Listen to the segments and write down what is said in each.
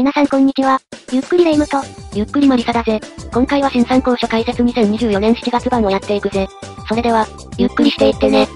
皆さんこんにちは。ゆっくりレ夢ムと、ゆっくりマリサだぜ。今回は新参考書解説2024年7月版をやっていくぜ。それでは、ゆっくりしていってね。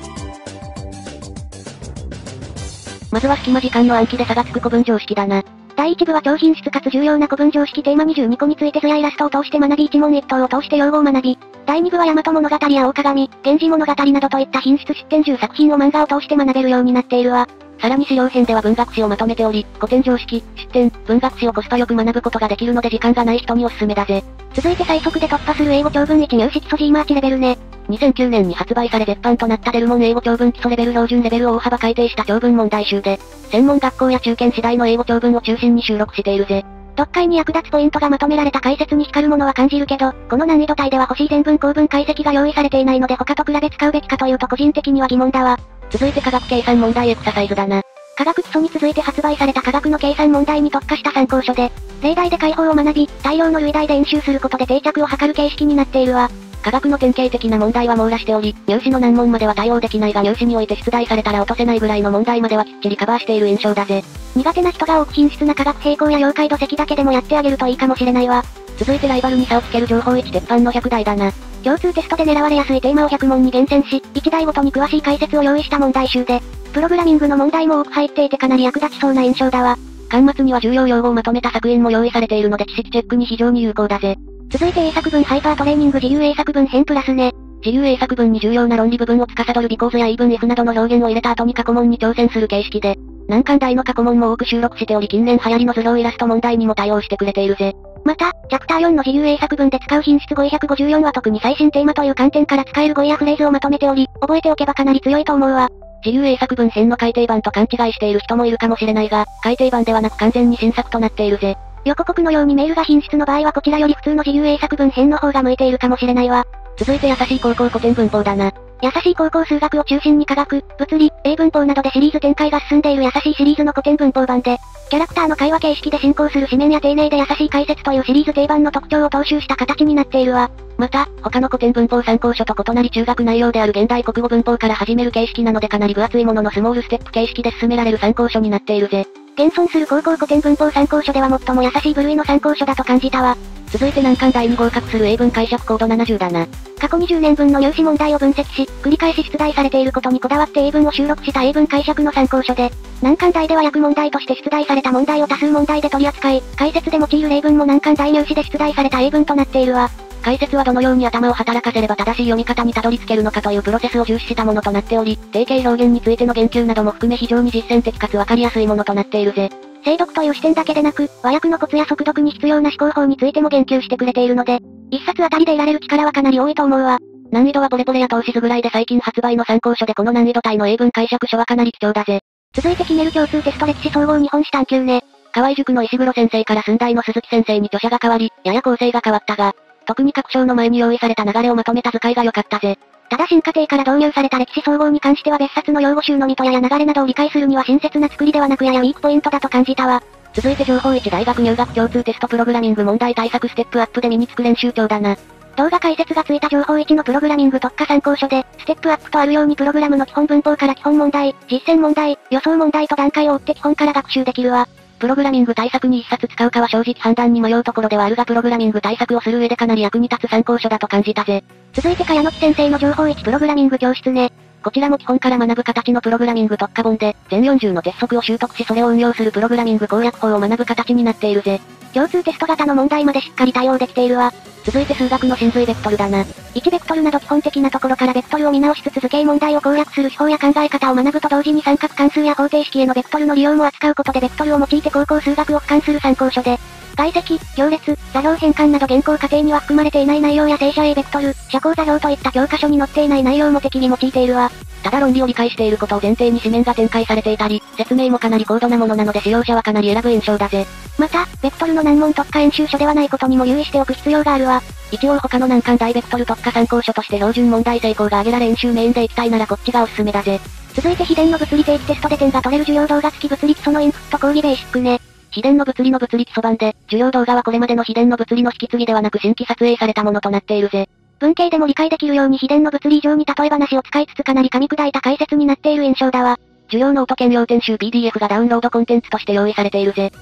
まずは隙間時間の暗記で差がつく古文常識だな。第1部は超品質かつ重要な古文常識テーマ22個について図やイラストを通して学び一問一答を通して用語を学び、第2部は大和物語や大鏡、源氏物語などといった品質出典10作品を漫画を通して学べるようになっているわ。さらに資料編では文学史をまとめており、古典常識、出典、文学史をコスパよく学ぶことができるので時間がない人におすすめだぜ。続いて最速で突破する英語長文1入式基礎 G マーチレベルね。2009年に発売され絶版となったデルモン英語長文基礎レベル標準レベルを大幅改定した長文問題集で、専門学校や中堅次第の英語長文を中心に収録しているぜ。読解に役立つポイントがまとめられた解説に光るものは感じるけど、この難易度帯では欲しい全文公文解析が用意されていないので他と比べ使うべきかというと個人的には疑問だわ。続いて科学計算問題エクササイズだな。科学基礎に続いて発売された科学の計算問題に特化した参考書で、例題で解法を学び、大量の類題で演習することで定着を図る形式になっているわ。科学の典型的な問題は網羅しており、入試の難問までは対応できないが入試において出題されたら落とせないぐらいの問題まではきっちりカバーしている印象だぜ。苦手な人が多く品質な科学平行や妖怪土石だけでもやってあげるといいかもしれないわ。続いてライバルに差をつける情報1鉄板の100台だな。共通テストで狙われやすいテーマを100問に厳選し、1台ごとに詳しい解説を用意した問題集で、プログラミングの問題も多く入っていてかなり役立ちそうな印象だわ。端末には重要用語をまとめた作品も用意されているので知識チェックに非常に有効だぜ。続いて英作文ハイパートレーニング自由英作文編プラスね。自由英作文に重要な論理部分を司るビコーズやイーブン F などの表現を入れた後に過去問に挑戦する形式で、難関大の過去問も多く収録しており近年流行りの図量イラスト問題にも対応してくれているぜ。また、チャプター4の自由英作文で使う品質554は特に最新テーマという観点から使える語彙やフレーズをまとめており、覚えておけばかなり強いと思うわ。自由英作文編の改訂版と勘違いしている人もいるかもしれないが、改訂版ではなく完全に新作となっているぜ。横国のようにメールが品質の場合はこちらより普通の自由英作文編の方が向いているかもしれないわ。続いて優しい高校古典文法だな。優しい高校数学を中心に科学、物理、英文法などでシリーズ展開が進んでいる優しいシリーズの古典文法版で、キャラクターの会話形式で進行する紙面や丁寧で優しい解説というシリーズ定番の特徴を踏襲した形になっているわ。また、他の古典文法参考書と異なり中学内容である現代国語文法から始める形式なのでかなり分厚いもののスモールステップ形式で進められる参考書になっているぜ。現存する高校古典文法参考書では最も優しい部類の参考書だと感じたわ。続いて難関大に合格する英文解釈コード70だな。過去20年分の入試問題を分析し、繰り返し出題されていることにこだわって英文を収録した英文解釈の参考書で、難関大では訳問題として出題された問題を多数問題で取り扱い、解説で用いる例文も難関大入試で出題された英文となっているわ。解説はどのように頭を働かせれば正しい読み方にたどり着けるのかというプロセスを重視したものとなっており、定型表現についての言及なども含め非常に実践的かつわかりやすいものとなっているぜ。精読という視点だけでなく、和訳のコツや速読に必要な思考法についても言及してくれているので、一冊あたりで得られる力はかなり多いと思うわ。難易度はポレポレや投資図ぐらいで最近発売の参考書でこの難易度帯の英文解釈書はかなり貴重だぜ。続いて決める共通テスト歴史総合日本史探究ね。河合塾の石黒先生から寸大の鈴木先生に著者が変わり、やや構成が変わったが、特に各章の前に用意された流れをまとめた図解が良かったぜ。ただ新課程から導入された歴史総合に関しては別冊の用語集のみとやや流れなどを理解するには親切な作りではなくややウィークポイントだと感じたわ。続いて情報1大学入学共通テストプログラミング問題対策ステップアップで身につく練習帳だな。動画解説がついた情報1のプログラミング特化参考書で、ステップアップとあるようにプログラムの基本文法から基本問題、実践問題、予想問題と段階を追って基本から学習できるわ。プログラミング対策に一冊使うかは正直判断に迷うところではあるがプログラミング対策をする上でかなり役に立つ参考書だと感じたぜ。続いて茅野木先生の情報1プログラミング教室ね。こちらも基本から学ぶ形のプログラミング特化本で、全40の鉄則を習得しそれを運用するプログラミング攻略法を学ぶ形になっているぜ。共通テスト型の問題までしっかり対応できているわ。続いて数学の真髄ベクトルだな。1ベクトルなど基本的なところからベクトルを見直しつつ図形問題を攻略する手法や考え方を学ぶと同時に三角関数や方程式へのベクトルの利用も扱うことでベクトルを用いて高校数学を俯瞰する参考書で、外積、行列、座標変換など原稿過程には含まれていない内容や正社 A ベクトル、社交座標といった教科書に載っていない内容も適宜用いているわ。ただ論理を理解していることを前提に紙面が展開されていたり、説明もかなり高度なものなので使用者はかなり選ぶ印象だぜ。また、ベクトルの難問特化演習書ではないことにも留意しておく必要があるわ。一応他の難関大ベクトル特化参考書として標準問題成功が挙げられ演習メインで行きたいならこっちがおすすめだぜ。続いて秘伝の物理定期テストで点が取れる授業動画付き物理基礎のインプット講義ベーシックね。秘伝の物理の物理基礎版で、授業動画はこれまでの秘伝の物理の引き継ぎではなく新規撮影されたものとなっているぜ。文系でも理解できるように秘伝の物理以上に例え話を使いつつかなり噛み砕いた解説になっている印象だわ。授業ノート兼要点集 PDF がダウンロードコンテンツとして用意されているぜ。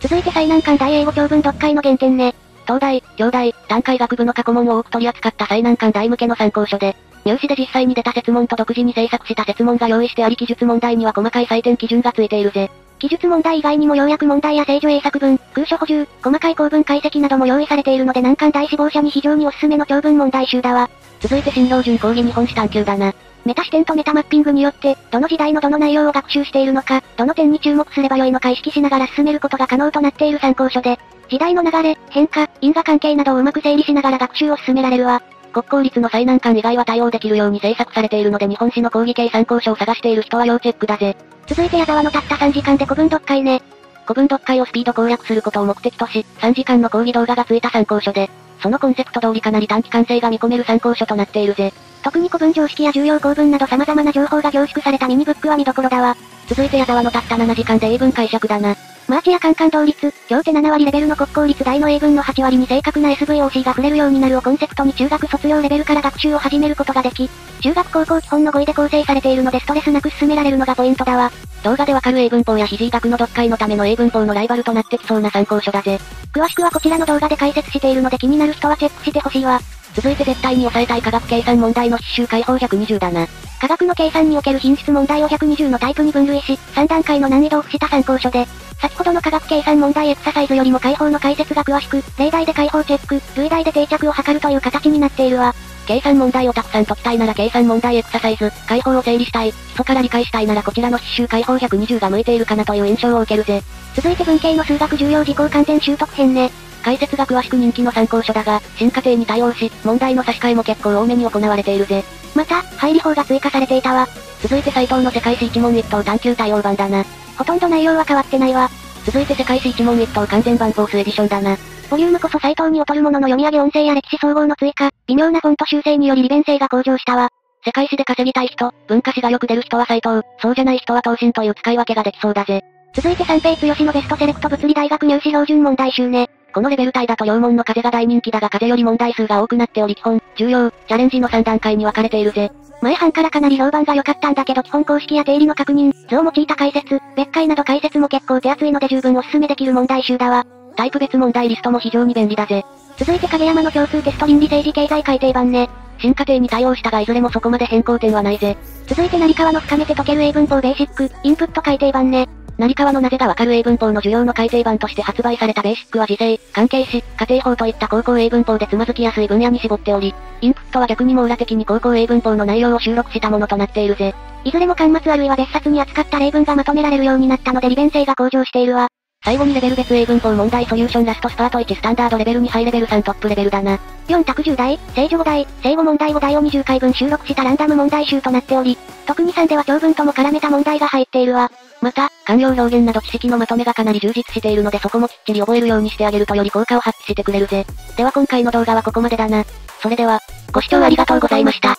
続いて最難関大英語長文読解の原点ね。東大、京大、短海学部の過去問を多く取り扱った最難関大向けの参考書で、入試で実際に出た設問と独自に制作した設問が用意してあり記述問題には細かい採点基準がついているぜ。記述問題以外にも要約問題や正序英作文、空所補充、細かい構文解析なども用意されているので難関大志望者に非常におすすめの長文問題集だわ。続いて新標準講義日本史探究だな。メタ視点とメタマッピングによって、どの時代のどの内容を学習しているのか、どの点に注目すればよいのか意識しながら進めることが可能となっている参考書で、時代の流れ、変化、因果関係などをうまく整理しながら学習を進められるわ。国公立の最難関以外は対応できるように制作されているので日本史の講義系参考書を探している人は要チェックだぜ。続いて八澤のたった3時間で古文読解ね。古文読解をスピード攻略することを目的とし、3時間の講義動画がついた参考書で、そのコンセプト通りかなり短期完成が見込める参考書となっているぜ。特に古文常識や重要構文など様々な情報が凝縮されたミニブックは見どころだわ。続いて八澤のたった7時間で英文解釈だな。マーチや関関同立、共テ7割レベルの国公立大の英文の8割に正確な SVOC が振れるようになるをコンセプトに中学卒業レベルから学習を始めることができ、中学高校基本の語彙で構成されているのでストレスなく進められるのがポイントだわ。動画でわかる英文法や肘学の読解のための英文法のライバルとなってきそうな参考書だぜ。詳しくはこちらの動画で解説しているので気になる人はチェックしてほしいわ。続いて絶対に抑えたい科学計算問題の必修解放120だな。科学の計算における品質問題を120のタイプに分類し、3段階の難易度を付した参考書で、先ほどの科学計算問題エクササイズよりも解放の解説が詳しく、例題で解放チェック、類題で定着を図るという形になっているわ。計算問題をたくさん解きたいなら計算問題エクササイズ、解放を整理したい、基礎から理解したいならこちらの必修解放120が向いているかなという印象を受けるぜ。続いて文系の数学重要事項完全習得編ね。解説が詳しく人気の参考書だが、進化程に対応し、問題の差し替えも結構多めに行われているぜ。また、入り法が追加されていたわ。続いて斎藤の世界史一問一答探求対応版だな。ほとんど内容は変わってないわ。続いて世界史一問一答完全版フォースエディションだな。ボリュームこそ斎藤に劣るものの読み上げ音声や歴史総合の追加、微妙なフォント修正により利便性が向上したわ。世界史で稼ぎたい人、文化史がよく出る人は斎藤、そうじゃない人は東進という使い分けができそうだぜ。続いて三平剛のベストセレクト物理大学入試標準問題集ね。このレベル帯だと両門の風が大人気だが風より問題数が多くなっており基本、重要、チャレンジの3段階に分かれているぜ。前半からかなり評判が良かったんだけど基本公式や定理の確認、図を用いた解説、別解など解説も結構手厚いので十分おすすめできる問題集だわ。タイプ別問題リストも非常に便利だぜ。続いて影山の共通テスト倫理政治経済改定版ね。進化程に対応したがいずれもそこまで変更点はないぜ。続いて成川の深めて解ける英文法ベーシック、インプット改定版ね。成川のなぜがわかる英文法の需要の改正版として発売されたベーシックは時制、関係し、家庭法といった高校英文法でつまずきやすい分野に絞っており、インプットは逆に網羅的に高校英文法の内容を収録したものとなっているぜ。いずれも巻末あるいは別冊に扱った例文がまとめられるようになったので利便性が向上しているわ。最後にレベル別英文法問題ソリューションラストスパート1スタンダードレベル2ハイレベル3トップレベルだな。4択10題、正序5題、正語問題5題を20回分収録したランダム問題集となっており、特に3では長文とも絡めた問題が入っているわ。また、慣用表現など知識のまとめがかなり充実しているのでそこもきっちり覚えるようにしてあげるとより効果を発揮してくれるぜ。では今回の動画はここまでだな。それでは、ご視聴ありがとうございました。